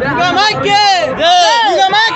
¡Viva Michael! ¡Viva Michael!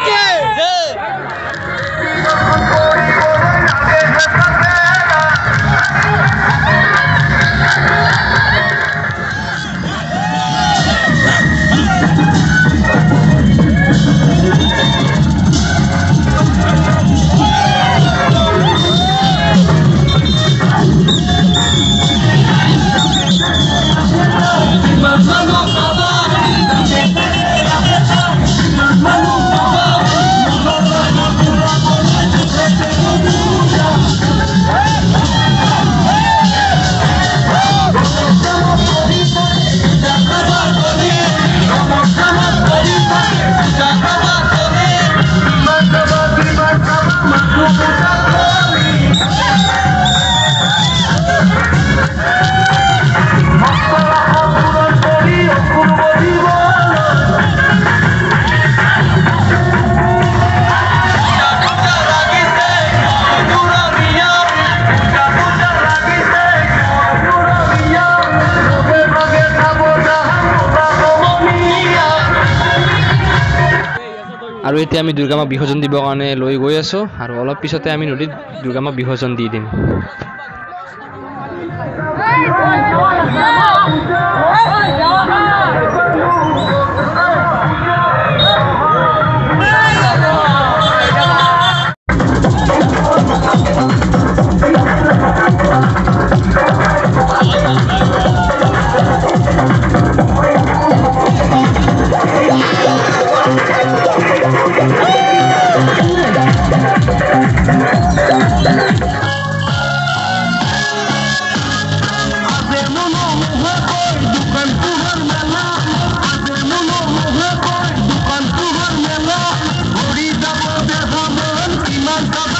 我说的 আৰু এতিয়া আমি দুৰ্গা মাক বিসৰ্জন দিবৰ কাৰণে লৈ গৈ আছোঁ আৰু অলপ পিছতে আমি নদীত দুৰ্গা মাক বিসৰ্জন দি দিম Oh. Come.